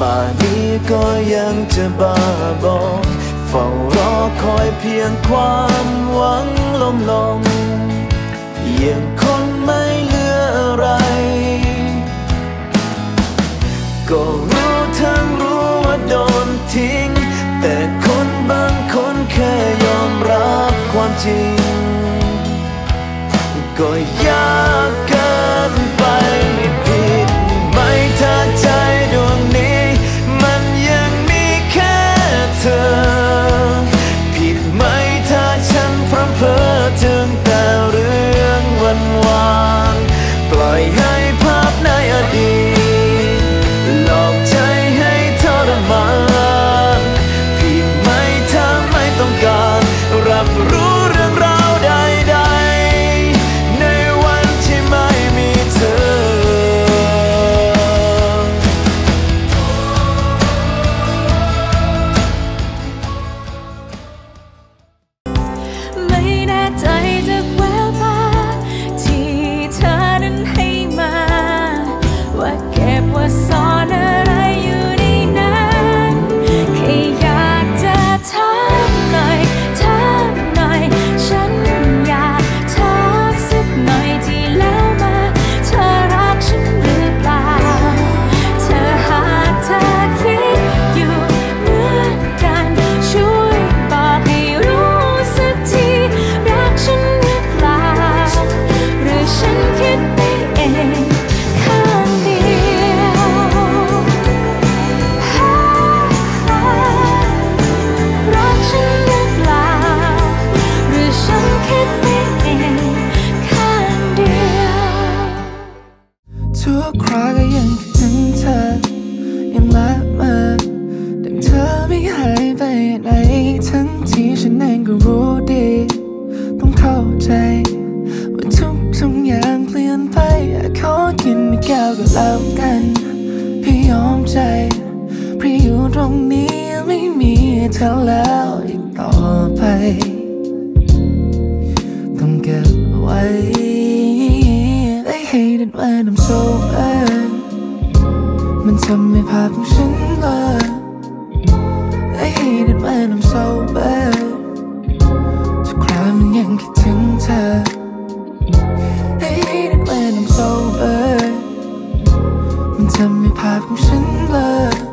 ป่านนี้ก็ยังจะบ้าบอเฝ้ารอคอยเพียงความหวังลมลงยังคนไม่เหลืออะไร ก็รู้ทั้งรู้ว่าโดนทิ้ง แต่คนบางคนแค่ยอมรับความจริง ก็ย เคราก็ยังคิดถึงเธอ ยังละเมอแต่เธอไม่หายไปไหน ทั้งที่ฉันเองก็รู้ดี ต้องเข้าใจ ว่าทุกทุกอย่างเปลี่ยนไปขอกินแก้วก็แล้วกันพี่ยอมใจพี่อยู่ตรงนี้ไม่มีเธอแล้วอีกต่อไป ต้องเก็บไว้ I hate it when I'm so มันทำให้ภาพของฉันเบลอ I hate it when I'm so bad ทุกครั้งมันยังคิดถึงเธอ I hate it when I'm so bad มันทำให้ภาพของฉันเบลอ I